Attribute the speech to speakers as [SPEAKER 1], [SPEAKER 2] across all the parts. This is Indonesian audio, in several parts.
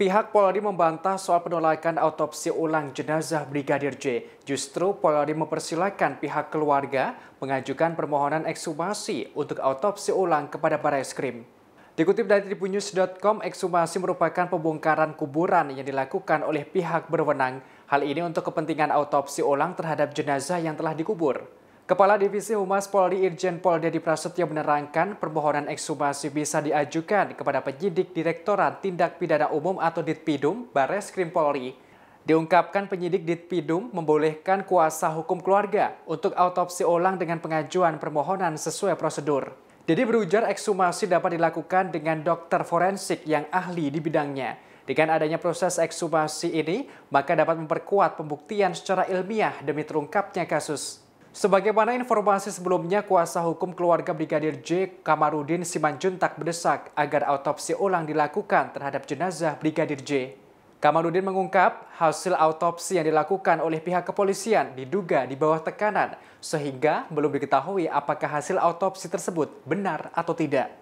[SPEAKER 1] Pihak Polri membantah soal penolakan autopsi ulang jenazah Brigadir J. Justru Polri mempersilahkan pihak keluarga mengajukan permohonan ekshumasi untuk autopsi ulang kepada Baris Krim. Dikutip dari tribunnews.com, ekshumasi merupakan pembongkaran kuburan yang dilakukan oleh pihak berwenang. Hal ini untuk kepentingan autopsi ulang terhadap jenazah yang telah dikubur. Kepala Divisi Humas Polri Irjen Pol Dedi Prasetyo menerangkan permohonan ekshumasi bisa diajukan kepada penyidik Direktorat Tindak Pidana Umum atau Ditpidum Bares Krim Polri. Diungkapkan penyidik Ditpidum membolehkan kuasa hukum keluarga untuk autopsi ulang dengan pengajuan permohonan sesuai prosedur. Dedi berujar ekshumasi dapat dilakukan dengan dokter forensik yang ahli di bidangnya. Dengan adanya proses ekshumasi ini, maka dapat memperkuat pembuktian secara ilmiah demi terungkapnya kasus. Sebagaimana informasi sebelumnya, kuasa hukum keluarga Brigadir J. Kamarudin Simanjuntak mendesak agar autopsi ulang dilakukan terhadap jenazah Brigadir J. Kamarudin mengungkap hasil autopsi yang dilakukan oleh pihak kepolisian diduga di bawah tekanan, sehingga belum diketahui apakah hasil autopsi tersebut benar atau tidak.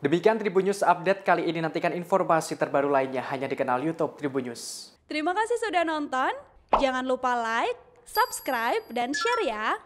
[SPEAKER 1] Demikian Tribun News Update kali ini. Nantikan informasi terbaru lainnya hanya di kanal YouTube Tribun News.
[SPEAKER 2] Terima kasih sudah nonton. Jangan lupa like, subscribe, dan share ya.